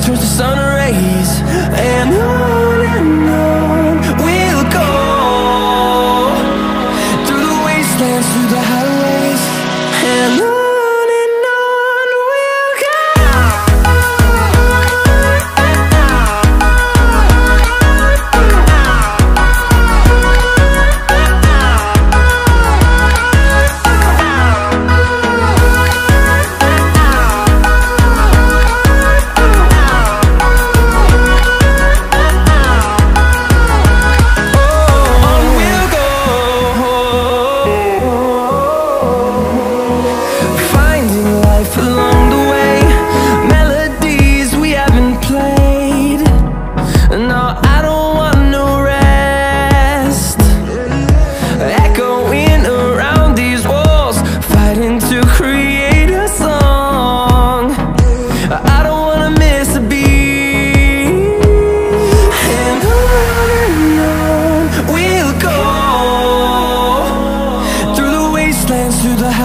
turns to sun rays. And